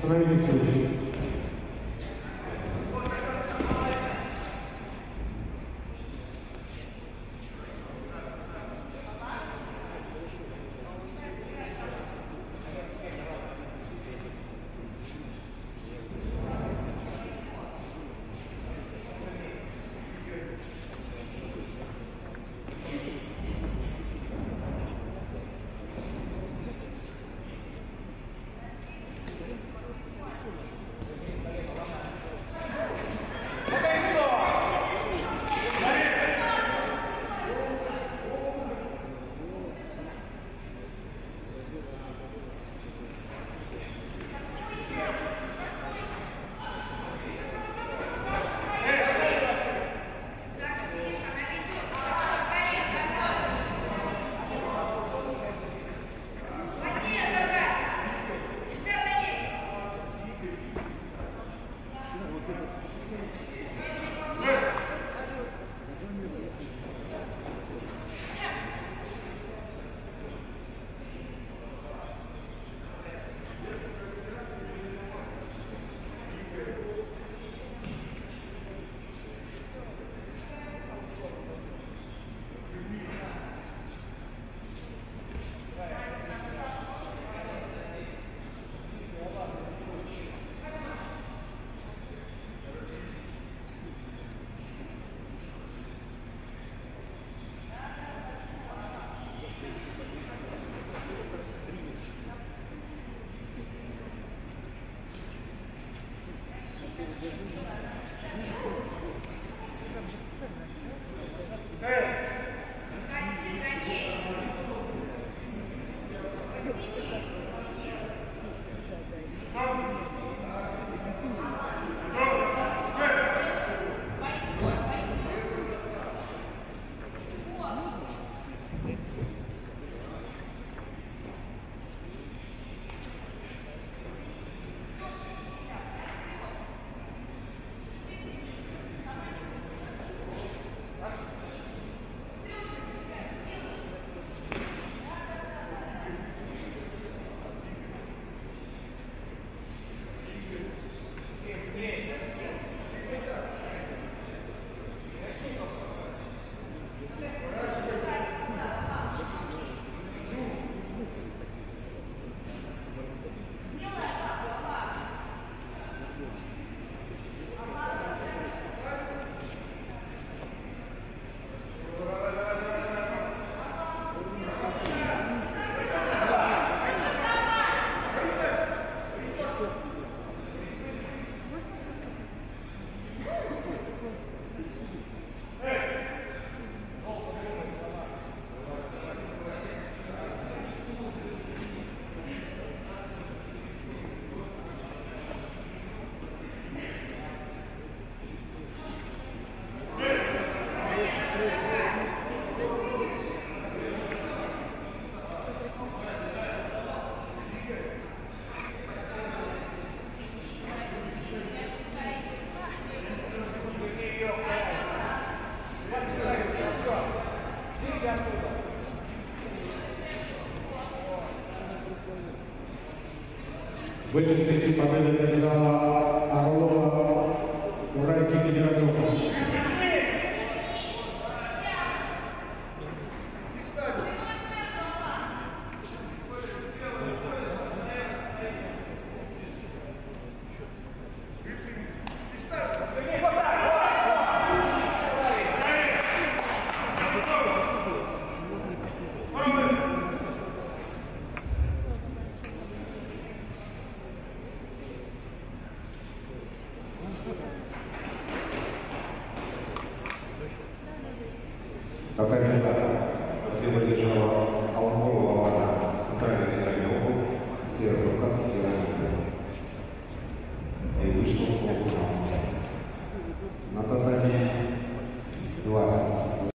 Para mim, Hey. Voi vedeți que mea de la Arlova, Moraes Chichi din Acrova. Какая беда? Белая держава Алангова, Центральный федеральный округ, Северо-Кавказ,